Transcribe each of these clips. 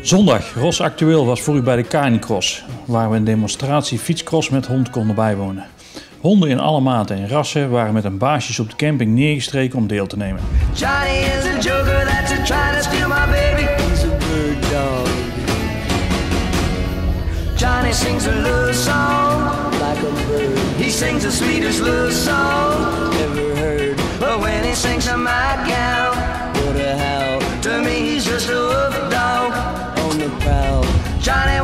Zondag, Ros Actueel was voor u bij de Carnicross, waar we een demonstratie fietscross met hond konden bijwonen. Honden in alle maten en rassen waren met een baasjes op de camping neergestreken om deel te nemen. Johnny is a joker that's a to steal my baby. He's a bird dog. Johnny sings a love song like a bird. He sings the sweetest love song ever heard. But when he sings a nightgown what a. To me he's just a wolf dog on the prowl. Johnny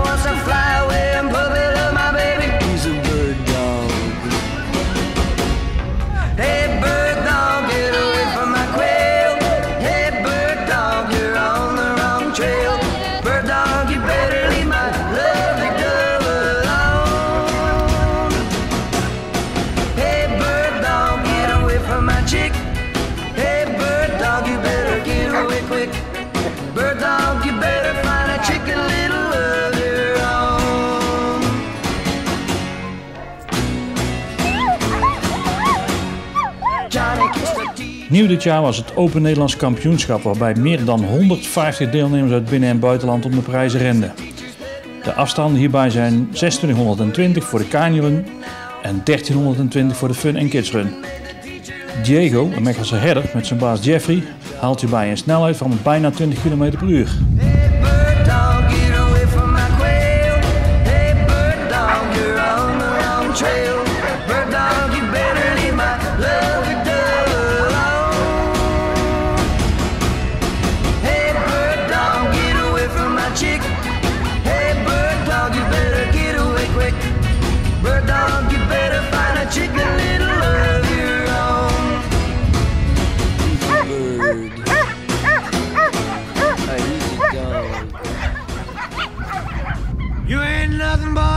Bird dog, you better find a chicken little. Nieuw dit jaar was het Open Nederlands Kampioenschap, waarbij meer dan 150 deelnemers uit binnen- en buitenland om de prijzen renden. De afstanden hierbij zijn 2620 voor de Canyon en 1320 voor de Fun en Kids Run. Diego, een Mechelse herder met zijn baas Jeffrey, haalt hierbij een snelheid van bijna 20 km per uur. Hey nothing but